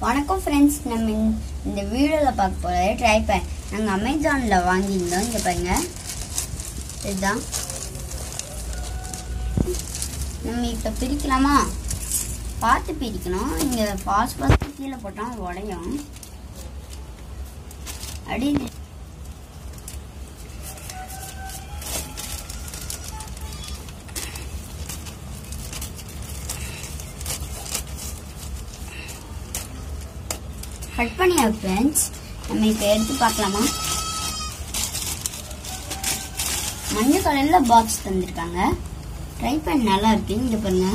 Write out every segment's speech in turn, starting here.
வணக்கம் ஃப்ரெண்ட்ஸ் நம்ம இந்த- வீடியோவில் பார்க்க போகிற ட்ரைபேட் நாங்கள் அமேசானில் வாங்கியிருந்தோம். இங்கே பாருங்க. இதுதான். நம்ம இப்போ பிரிக்கலாமா? பார்த்து பிரிக்கணும். இங்கே ஃபாஸ்ட் ஃபாஸ்ட்டு கீழே போட்டால் உடையும். அடி கட் பண்ணியா ஃப்ரெண்ட்ஸ் நம்ம இப்போ எடுத்து பார்க்கலாமா? மஞ்சள் கலரில் பாக்ஸ் தந்திருக்காங்க. ட்ரை பண்ண நல்லா இருக்கு. இந்த பாருங்க.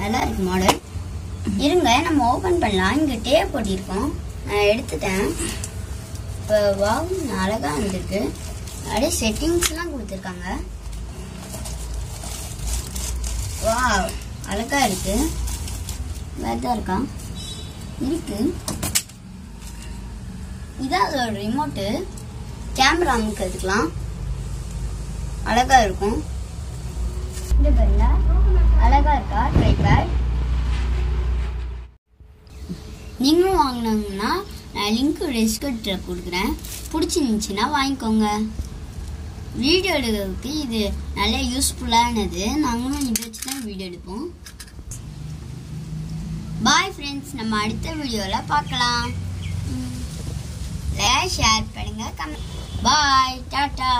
நல்லா இருக்கு மாடல் இருங்க நம்ம ஓப்பன் பண்ணலாம். இங்கே டேப் போட்டிருக்கோம் நான் எடுத்துட்டேன். இப்போ வாவ் அழகாக வந்திருக்கு. அப்படியே செட்டிங்ஸ்லாம் கொடுத்துருக்காங்க. வாவ் அழகா இருக்குது வேற இருக்கா? இருக்கு. இதான் அதோட ரிமோட்டு கேமரா அமுக்கிறதுக்கலாம் அழகா இருக்கும். இது பாருங்க. அழகா இருக்கா? ட்ரைபேட் நீங்களும் வாங்கினாங்கன்னா நான் லிங்க் டிஸ்கிரிப்டில் கொடுக்குறேன். பிடிச்சிருந்துச்சின்னா வாங்கிக்கோங்க. வீடியோ எடுக்கிறதுக்கு இது நல்லா யூஸ்ஃபுல்லானது நாங்களும் இதை வச்சு தான் வீடியோ எடுப்போம். பாய் ஃப்ரெண்ட்ஸ் நம்ம அடுத்த வீடியோவில் பார்க்கலாம். ஷேர் பண்ணுங்க. கமெண்ட் பாய் டாட்டா